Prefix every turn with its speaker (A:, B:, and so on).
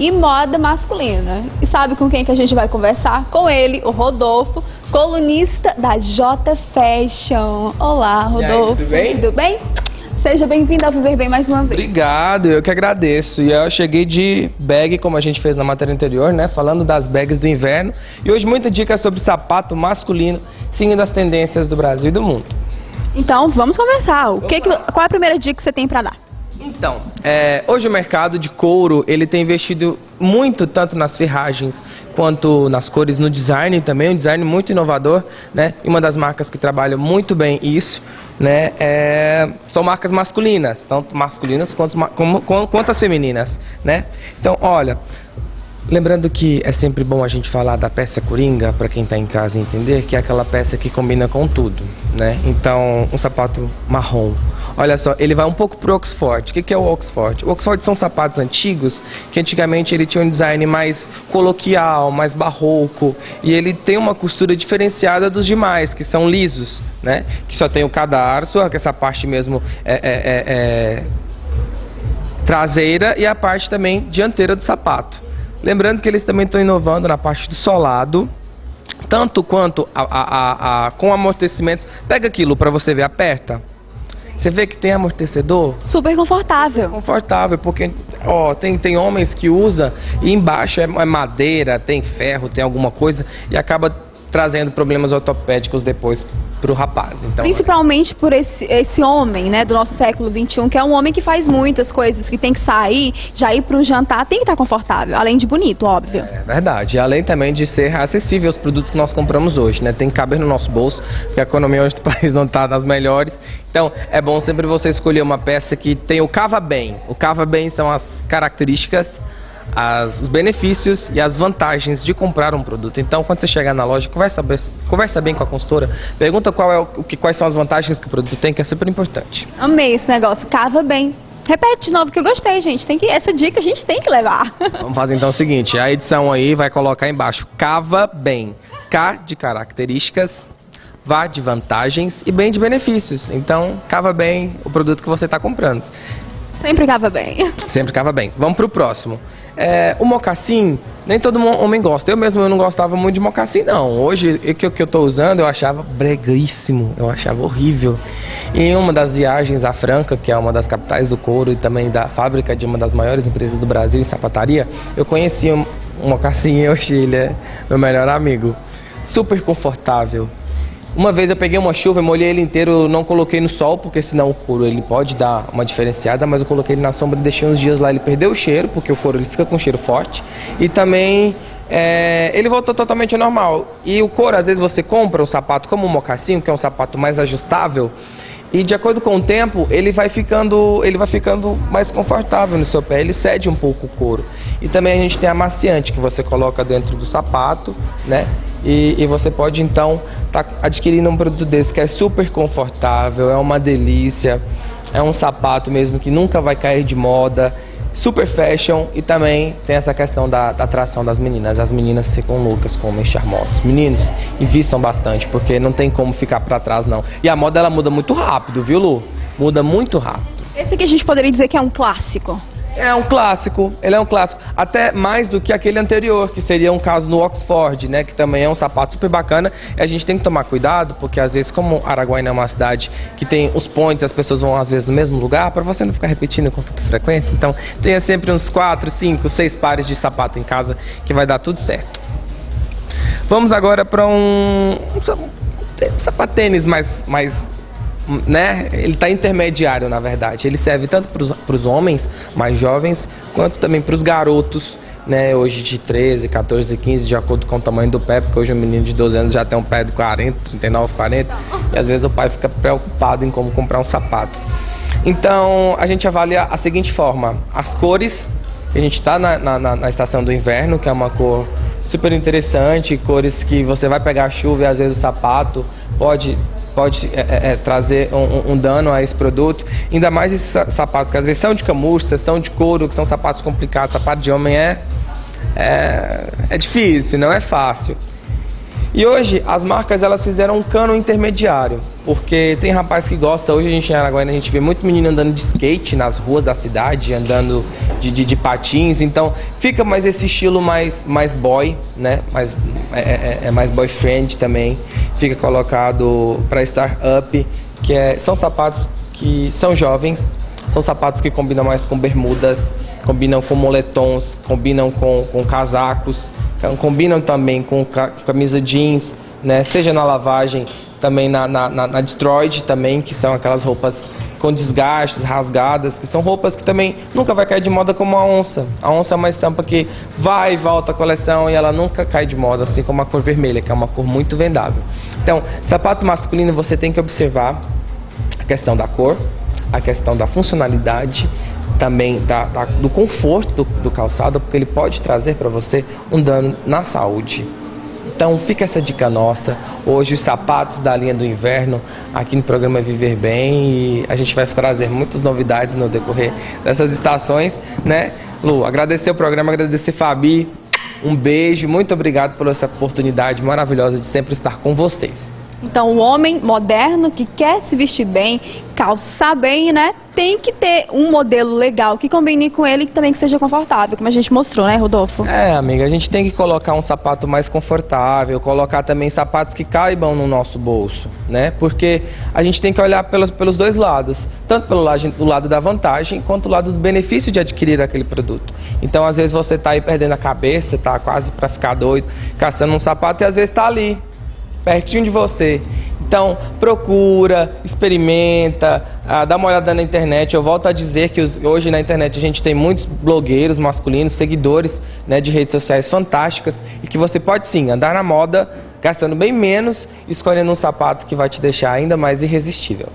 A: e moda masculina. E sabe com quem que a gente vai conversar? Com ele, o Rodolfo, colunista da J Fashion. Olá, Rodolfo.
B: Aí, tudo bem?
A: Tudo bem? Seja bem-vindo ao Viver Bem mais uma vez.
B: Obrigado, eu que agradeço. E eu cheguei de bag, como a gente fez na matéria anterior, né? Falando das bags do inverno. E hoje muita dica sobre sapato masculino, seguindo as tendências do Brasil e do mundo.
A: Então, vamos conversar. O que que, qual é a primeira dica que você tem para dar?
B: Então, é, hoje o mercado de couro, ele tem investido muito tanto nas ferragens quanto nas cores, no design também, um design muito inovador, né? E uma das marcas que trabalha muito bem isso, né? É, são marcas masculinas, tanto masculinas quanto, como, quanto as femininas, né? Então, olha, lembrando que é sempre bom a gente falar da peça coringa para quem está em casa entender que é aquela peça que combina com tudo, né? Então, um sapato marrom Olha só, ele vai um pouco pro Oxford. O que, que é o Oxford? O Oxford são sapatos antigos que antigamente ele tinha um design mais coloquial, mais barroco e ele tem uma costura diferenciada dos demais, que são lisos, né? Que só tem o cadarço, que essa parte mesmo é, é, é, é traseira e a parte também dianteira do sapato. Lembrando que eles também estão inovando na parte do solado, tanto quanto a, a, a com amortecimentos. Pega aquilo para você ver, aperta. Você vê que tem amortecedor?
A: Super confortável.
B: Confortável, porque ó, tem, tem homens que usa e embaixo é, é madeira, tem ferro, tem alguma coisa e acaba trazendo problemas ortopédicos depois para o rapaz. Então,
A: Principalmente por esse, esse homem, né, do nosso século XXI, que é um homem que faz muitas coisas, que tem que sair, já ir para um jantar, tem que estar confortável, além de bonito, óbvio.
B: É verdade. Além também de ser acessível aos produtos que nós compramos hoje, né? Tem que caber no nosso bolso, porque a economia hoje do país não está das melhores. Então, é bom sempre você escolher uma peça que tem o cava bem. O cava bem são as características as, os benefícios e as vantagens de comprar um produto. Então, quando você chegar na loja, conversa, conversa bem com a consultora, pergunta qual é o, que, quais são as vantagens que o produto tem, que é super importante.
A: Amei esse negócio, cava bem. Repete de novo que eu gostei, gente. Tem que essa dica a gente tem que levar.
B: Vamos fazer então o seguinte, a edição aí vai colocar embaixo cava bem. K de características, vá de vantagens e bem de benefícios. Então, cava bem o produto que você está comprando.
A: Sempre cava bem.
B: Sempre cava bem. Vamos para o próximo. É, o mocassim, nem todo homem gosta. Eu mesmo eu não gostava muito de mocassim, não. Hoje, o que, que eu estou usando, eu achava breguíssimo, eu achava horrível. Em uma das viagens à Franca, que é uma das capitais do couro e também da fábrica de uma das maiores empresas do Brasil em sapataria, eu conheci um, um mocassim hoje ele é meu melhor amigo. Super confortável, uma vez eu peguei uma chuva, molhei ele inteiro, não coloquei no sol, porque senão o couro ele pode dar uma diferenciada, mas eu coloquei ele na sombra e deixei uns dias lá, ele perdeu o cheiro, porque o couro ele fica com cheiro forte, e também é, ele voltou totalmente normal. E o couro, às vezes você compra um sapato como um mocassim, que é um sapato mais ajustável, e de acordo com o tempo, ele vai ficando, ele vai ficando mais confortável no seu pé, ele cede um pouco o couro. E também a gente tem a maciante que você coloca dentro do sapato, né? E, e você pode então estar tá adquirindo um produto desse que é super confortável, é uma delícia, é um sapato mesmo que nunca vai cair de moda, super fashion e também tem essa questão da, da atração das meninas. As meninas ficam loucas com homens charmosos. Meninos, invistam bastante, porque não tem como ficar para trás não. E a moda ela muda muito rápido, viu Lu? Muda muito rápido.
A: Esse aqui a gente poderia dizer que é um clássico.
B: É um clássico, ele é um clássico. Até mais do que aquele anterior, que seria um caso no Oxford, né? Que também é um sapato super bacana. E a gente tem que tomar cuidado, porque às vezes, como Araguaína é uma cidade que tem os pontes, as pessoas vão às vezes no mesmo lugar, para você não ficar repetindo com tanta frequência. Então, tenha sempre uns 4, 5, 6 pares de sapato em casa, que vai dar tudo certo. Vamos agora para um, um sapatênis mais, mais né, ele está intermediário, na verdade. Ele serve tanto para os homens mais jovens, quanto também para os garotos, né, hoje de 13, 14, 15, de acordo com o tamanho do pé, porque hoje um menino de 12 anos já tem um pé de 40, 39, 40, e às vezes o pai fica preocupado em como comprar um sapato. Então, a gente avalia a seguinte forma: as cores, a gente está na, na, na estação do inverno, que é uma cor super interessante, cores que você vai pegar a chuva e às vezes o sapato pode pode é, é, é, trazer um, um, dano a esse produto. Ainda mais esses sapatos que às vezes são de camurça, são de couro, que são sapatos complicados. Sapato de homem é, é, é difícil, não é fácil. E hoje as marcas elas fizeram um cano intermediário, porque tem rapaz que gosta, hoje a gente em Araguaína a gente vê muito menino andando de skate nas ruas da cidade, andando de, de, de patins, então fica mais esse estilo mais, mais boy, né? Mais, é, é, é mais boyfriend também, fica colocado para estar up, que é, são sapatos que são jovens, são sapatos que combinam mais com bermudas, combinam com moletons, combinam com, com casacos, combinam também com camisa jeans, né? seja na lavagem, também na, na, na, na Detroit também, que são aquelas roupas com desgastes, rasgadas, que são roupas que também nunca vai cair de moda como a onça. A onça é uma estampa que vai e volta a coleção e ela nunca cai de moda, assim como a cor vermelha, que é uma cor muito vendável. Então, sapato masculino você tem que observar a questão da cor, a questão da funcionalidade, também da, da, do conforto do, do calçado, porque ele pode trazer para você um dano na saúde. Então fica essa dica nossa. Hoje os sapatos da linha do inverno aqui no programa Viver Bem e a gente vai trazer muitas novidades no decorrer dessas estações, né? Lu, agradecer o programa, agradecer Fabi. Um beijo, muito obrigado por essa oportunidade maravilhosa de sempre estar com vocês.
A: Então, o homem moderno que quer se vestir bem, calçar bem, né? Tem que ter um modelo legal que combine com ele e também que seja confortável, como a gente mostrou, né, Rodolfo?
B: É, amiga, a gente tem que colocar um sapato mais confortável, colocar também sapatos que caibam no nosso bolso, né? Porque a gente tem que olhar pelos, pelos dois lados, tanto pelo do lado da vantagem quanto do lado do benefício de adquirir aquele produto. Então, às vezes você está aí perdendo a cabeça, está quase para ficar doido, caçando um sapato e às vezes está ali, pertinho de você. Então, procura, experimenta, ah, dá uma olhada na internet. Eu volto a dizer que os, hoje na internet a gente tem muitos blogueiros masculinos, seguidores né, de redes sociais fantásticas e que você pode sim andar na moda, gastando bem menos, escolhendo um sapato que vai te deixar ainda mais irresistível.